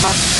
Bye.